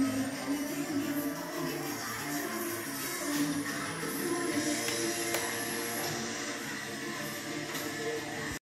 Yeah.